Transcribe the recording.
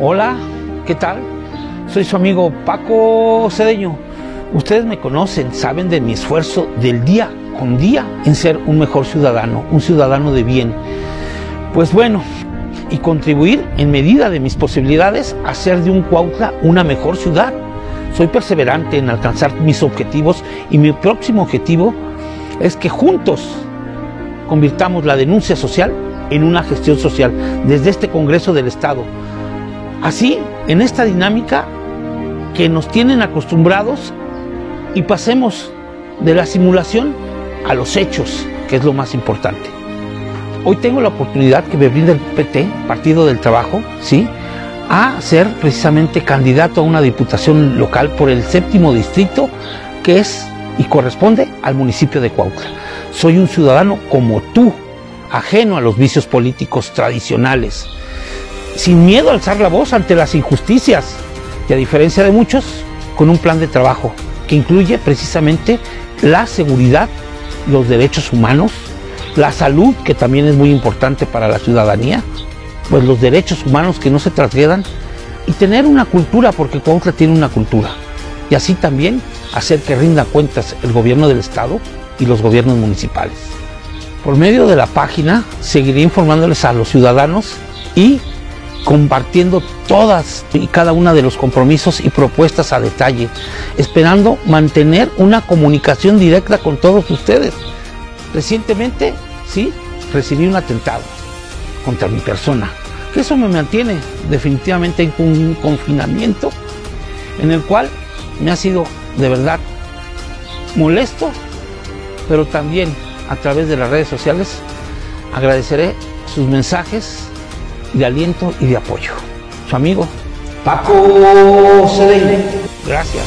Hola, ¿qué tal? Soy su amigo Paco Cedeño. Ustedes me conocen, saben de mi esfuerzo del día con día en ser un mejor ciudadano, un ciudadano de bien. Pues bueno, y contribuir en medida de mis posibilidades a hacer de un Cuautla una mejor ciudad. Soy perseverante en alcanzar mis objetivos y mi próximo objetivo es que juntos convirtamos la denuncia social en una gestión social desde este Congreso del Estado. Así, en esta dinámica que nos tienen acostumbrados y pasemos de la simulación a los hechos, que es lo más importante. Hoy tengo la oportunidad que me brinda el PT, Partido del Trabajo, ¿sí? a ser precisamente candidato a una diputación local por el séptimo distrito, que es y corresponde al municipio de Cuautla. Soy un ciudadano como tú, ajeno a los vicios políticos tradicionales, sin miedo a alzar la voz ante las injusticias y a diferencia de muchos, con un plan de trabajo que incluye precisamente la seguridad, los derechos humanos, la salud, que también es muy importante para la ciudadanía, pues los derechos humanos que no se trasgredan y tener una cultura, porque Cuautla tiene una cultura, y así también hacer que rinda cuentas el gobierno del Estado y los gobiernos municipales. Por medio de la página seguiré informándoles a los ciudadanos y compartiendo todas y cada una de los compromisos y propuestas a detalle, esperando mantener una comunicación directa con todos ustedes. Recientemente, sí, recibí un atentado contra mi persona, que eso me mantiene definitivamente en un confinamiento en el cual me ha sido de verdad molesto, pero también a través de las redes sociales agradeceré sus mensajes de aliento y de apoyo. Su amigo Paco Cedeño. Gracias.